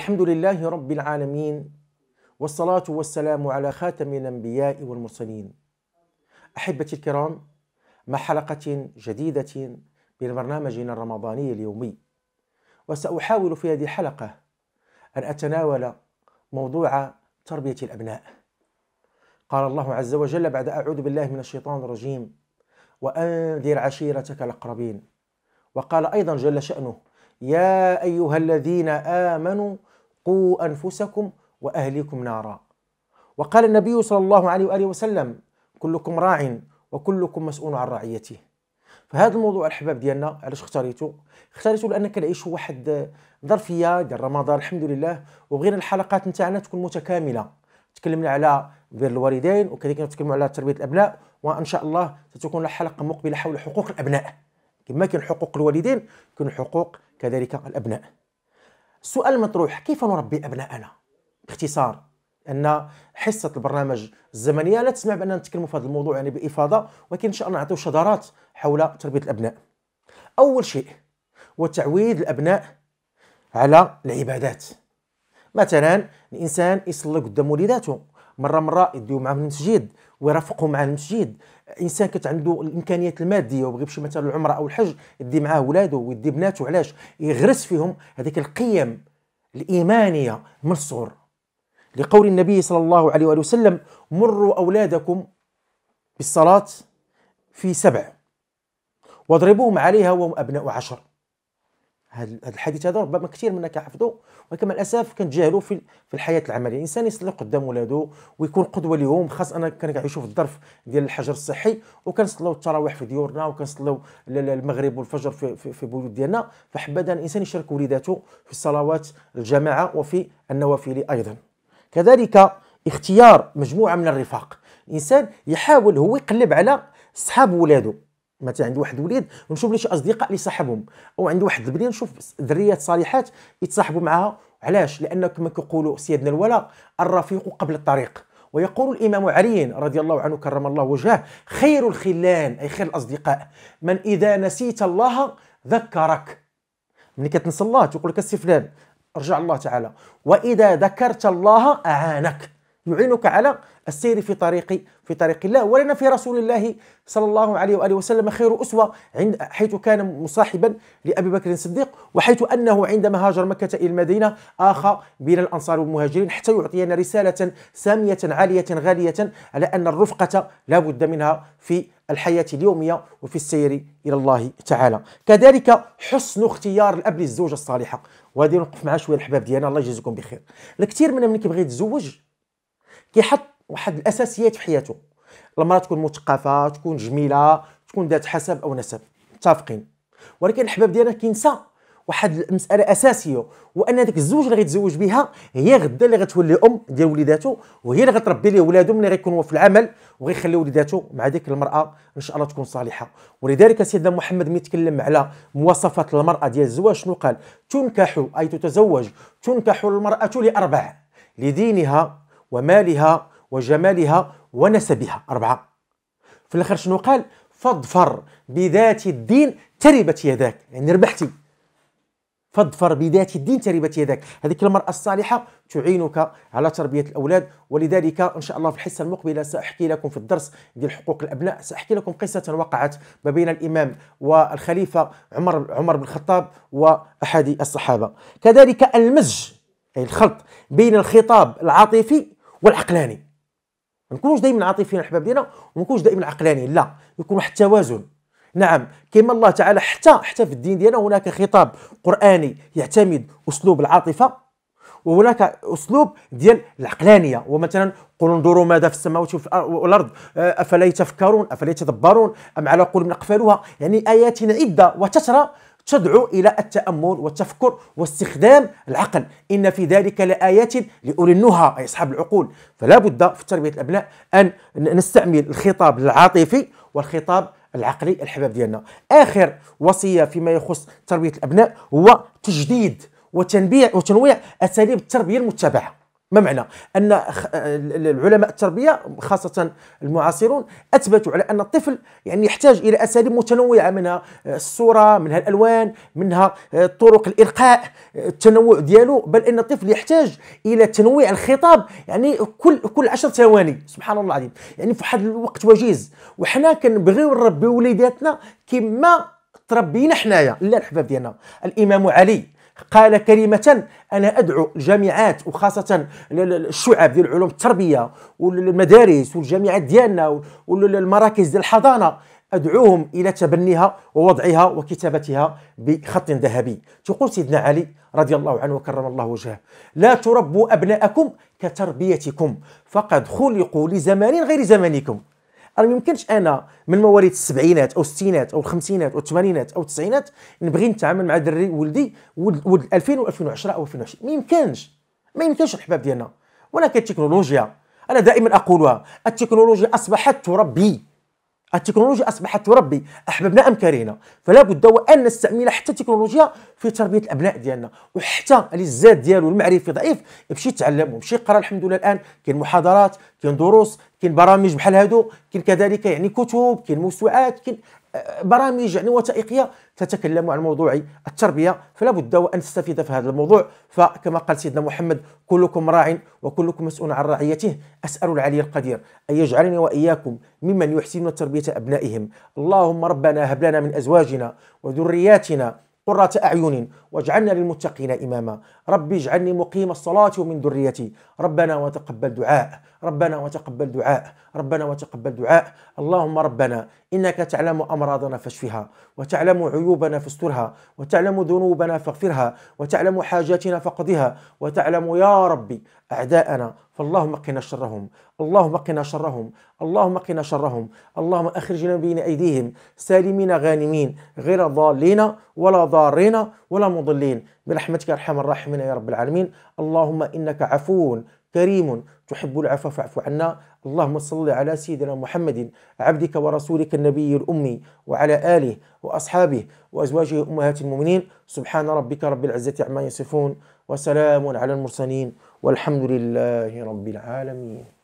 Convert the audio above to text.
الحمد لله رب العالمين والصلاة والسلام على خاتم الأنبياء والمرسلين. أحبتي الكرام مع حلقة جديدة من برنامجنا الرمضاني اليومي. وسأحاول في هذه الحلقة أن أتناول موضوع تربية الأبناء. قال الله عز وجل بعد أعوذ بالله من الشيطان الرجيم وأنذر عشيرتك الأقربين. وقال أيضا جل شأنه يا أيها الذين آمنوا قوا أنفسكم وأهليكم نارا. وقال النبي صلى الله عليه وآله وسلم كلكم راع وكلكم مسؤول عن رعيته. فهذا الموضوع الحباب ديالنا علاش اختاريته اختاريته لأن كنعيش واحد ظرفية ديال رمضان الحمد لله. وبغينا الحلقات نتاعنا تكون متكاملة. تكلمنا على بر الوالدين وكذلك نتكلموا على تربية الأبناء. وإن شاء الله ستكون حلقه مقبلة حول حقوق الأبناء. كما كاين حقوق الوالدين كاين حقوق كذلك الأبناء. السؤال المطروح كيف نربي أبناءنا؟ باختصار أن حصة البرنامج الزمنية لا تسمع باننا نتكلموا في هذا الموضوع يعني بإفاضة ولكن إن شاء الله نعطيو شذرات حول تربية الأبناء. أول شيء هو تعويد الأبناء على العبادات. مثلا الإنسان يصلي قدام وليداته. مرة مرة يديو معهم المسجد ويرافقهم مع المسجد. إنسان كانت عنده الإمكانيات المادية وبغى يمشي مثلا العمره أو الحج يدي معاه ولاده ويدي بناته علاش؟ يغرس فيهم هذيك القيم الإيمانية من الصغر. لقول النبي صلى الله عليه وآله وسلم مروا أولادكم بالصلاة في سبع واضربوهم عليها وهم أبناء عشر. هذا الحديث هذا ربما كثير منا كيحفظوا ولكن مع الأسف كنتجاهلوا في في الحياة العملية. الإنسان يصلي قدام ولادو ويكون قدوة لهم خاص أنا كنعيشوا في الظرف ديال الحجر الصحي وكنصلوا التراويح في ديورنا وكنصلوا المغرب والفجر في في, في بيوت ديالنا. فحبذا الإنسان يشارك وليداته في الصلوات الجماعة وفي النوافل أيضا. كذلك اختيار مجموعة من الرفاق. الإنسان يحاول هو يقلب على صحاب ولاده مثلا عنده واحد وليد ونشوف لي شي أصدقاء اللي صاحبهم. أو عنده واحد البنيه نشوف ذريات صالحات يتصاحبوا معها. علاش؟ لأن كما كيقولوا سيدنا الولاء الرفيق قبل الطريق. ويقول الإمام علي رضي الله عنه كرم الله وجهه خير الخلان أي خير الأصدقاء. من إذا نسيت الله ذكرك. ملي كتنسى الله تقول لك السي فلان ارجع الله تعالى. وإذا ذكرت الله أعانك. يعينك على السير في طريق في طريق الله ولنا في رسول الله صلى الله عليه وآله وسلم خير أسوة عند حيث كان مصاحبا لأبي بكر الصديق وحيث أنه عندما هاجر مكة إلى المدينة آخى بين الأنصار والمهاجرين حتى يعطينا رسالة سامية عالية غالية على أن الرفقة لا بد منها في الحياة اليومية وفي السير إلى الله تعالى. كذلك حسن اختيار الأب للزوجة الصالحة. وهذه نوقف معها شوية الحباب ديالنا الله يجازيكم بخير. الكثير منا ملي كيبغي يتزوج كيحط واحد الأساسيات في حياته. المرأة تكون مثقفة تكون جميلة تكون ذات حسب أو نسب. متفقين. ولكن الحباب ديالنا كينسى واحد المسألة أساسية وأن هذيك الزوج اللي غيتزوج بها هي غدا اللي غتولي أم ديال وليداتو وهي اللي غتربي ليه ولادو ملي غيكونوا في العمل وغيخلي وليداتو مع ديك المرأة إن شاء الله تكون صالحة. ولذلك سيدنا محمد ملي يتكلم على مواصفات المرأة ديال الزواج شنو قال؟ تنكح أي تتزوج تنكح المرأة لاربع لدينها ومالها وجمالها ونسبها. أربعة. في الآخر شنو قال؟ فاظفر بذات الدين تربت يداك. يعني ربحتي. فاظفر بذات الدين تربت يداك. هذيك المرأة الصالحة تعينك على تربية الأولاد ولذلك إن شاء الله في الحصة المقبلة سأحكي لكم في الدرس ديال حقوق الأبناء سأحكي لكم قصة وقعت ما بين الإمام والخليفة عمر عمر بن الخطاب وأحد الصحابة. كذلك المزج أي الخلط بين الخطاب العاطفي والعقلاني. ما نكونوش دائما عاطفيين الحباب ديالنا وما نكونوش دائما عقلانيين لا. يكون واحد التوازن. نعم كما الله تعالى حتى حتى في الدين ديالنا هناك خطاب قرآني يعتمد أسلوب العاطفة وهناك أسلوب ديال العقلانية. ومثلا قل انظروا ماذا في السماوات والأرض. أفلا يتفكرون؟ أفلا يتدبرون؟ أم على قلوب اقفالها يعني ايات عده وتترى تدعو إلى التأمل والتفكر واستخدام العقل. إن في ذلك لآيات لأولي النهى أي أصحاب العقول. فلا بد في تربية الأبناء أن نستعمل الخطاب العاطفي والخطاب العقلي الحباب ديالنا. آخر وصية فيما يخص تربية الأبناء هو تجديد وتنبيع وتنويع أساليب التربية المتبعة. ما معنى؟ أن العلماء التربية خاصة المعاصرون أثبتوا على أن الطفل يعني يحتاج إلى أساليب متنوعة منها الصورة منها الألوان منها طرق الإلقاء التنوع ديالو. بل أن الطفل يحتاج إلى تنويع الخطاب يعني كل كل 10 ثواني. سبحان الله العظيم. يعني في واحد الوقت وجيز. وحنا كنبغيو نربيو وليداتنا كما تربينا حنايا. لا الحباب ديالنا. الإمام علي قال كلمة أنا أدعو الجامعات وخاصة الشعب ديال علوم التربية والمدارس والجامعات ديالنا والمراكز ديال الحضانة. أدعوهم إلى تبنيها ووضعها وكتابتها بخط ذهبي. تقول سيدنا علي رضي الله عنه وكرم الله وجهه لا تربوا أبناءكم كتربيتكم فقد خلقوا لزمان غير زمانكم. أنا ما يمكنش أنا من مواليد السبعينات أو الستينات أو الخمسينات أو الثمانينات أو التسعينات نبغي نتعامل مع دري ولدي ولد 2000 و 2010 أو 2020 ما يمكنش. ما يمكنش الحباب ديالنا. ولكن التكنولوجيا أنا دائما أقولها. التكنولوجيا أصبحت تربي. التكنولوجيا أصبحت تربي أحبابنا ام كرهنا فلا بد وان نستعمل حتى التكنولوجيا في تربية الأبناء ديالنا وحتى اللي الزاد ديالو المعرفي ضعيف يمشي يتعلم ويمشي يقرأ الحمد لله الآن. كاين محاضرات كاين دروس كاين برامج بحال هادو كاين كذلك يعني كتب كاين موسوعات كاين برامج يعني وثائقية تتكلم عن موضوع التربية فلا بد وأن تستفيد في هذا الموضوع. فكما قال سيدنا محمد كلكم راع وكلكم مسؤول عن رعيته أسأل العلي القدير أن يجعلني وإياكم ممن يحسنون تربية أبنائهم. اللهم ربنا هب لنا من أزواجنا وذرياتنا قرة أعين واجعلنا للمتقين إماما. ربي اجعلني مقيم الصلاة ومن ذريتي. ربنا وتقبل دعاء. ربنا وتقبل دعاء. ربنا وتقبل دعاء. اللهم ربنا إنك تعلم أمراضنا فاشفها وتعلم عيوبنا فاسترها وتعلم ذنوبنا فاغفرها وتعلم حاجاتنا فاقضها وتعلم يا ربي أعداءنا فاللهم قنا شرهم اللهم قنا شرهم اللهم قنا شرهم اللهم أخرجنا بين أيديهم سالمين غانمين غير ضالين ولا ضارين ولا مضلين. برحمتك أرحم الراحمين يا رب العالمين. اللهم إنك عفو كريم. تحب العفو فاعف عنا. اللهم صل على سيدنا محمد عبدك ورسولك النبي الأمي وعلى آله وأصحابه وأزواجه أمهات المؤمنين. سبحان ربك رب العزة عما يصفون وسلام على المرسلين. والحمد لله رب العالمين.